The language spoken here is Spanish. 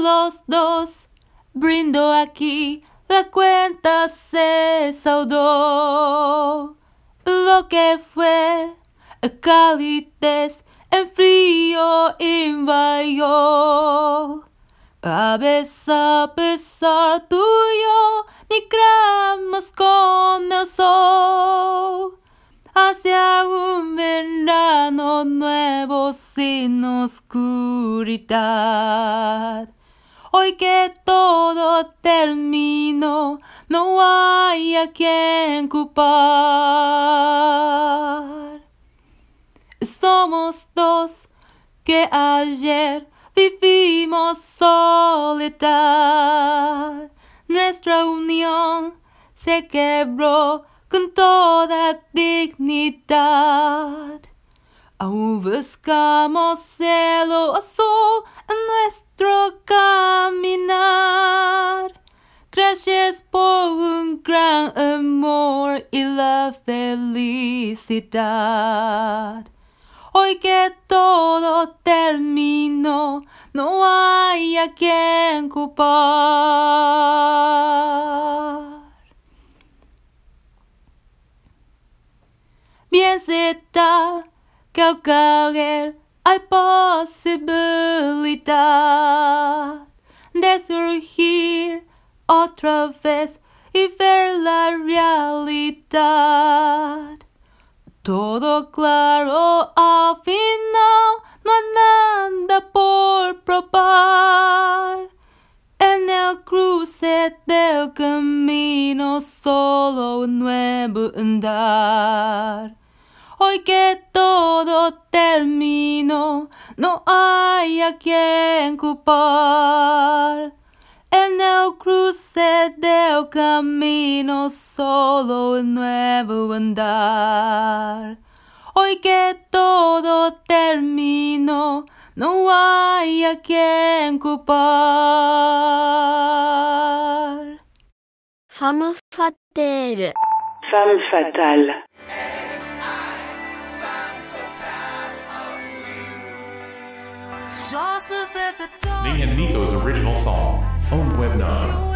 los dos, brindo aquí, la cuenta se saudó. Lo que fue calidez en frío invadió. A pesar, tuyo, mi migramos comenzó hacia un verano nuevo sin oscuridad. Hoy que todo terminó, no hay a quien culpar. Somos dos que ayer vivimos soledad. Nuestra unión se quebró con toda dignidad. Aún buscamos cielo azul en nuestro Gracias por un gran amor y la felicidad. Hoy que todo terminó, no hay a quien culpar. Bien se está que al caer hay posibilidad de surgir otra vez y ver la realidad. Todo claro al final, no hay nada por probar. En el cruce del camino solo un nuevo andar. Hoy que todo terminó, no hay a quien culpar. Cruce camino solo un nuevo andar. Hoy que todo terminó, no hay a quien culpar. Femme fatale. Femme fatale. Ning and Nico's original song, Own Web 9.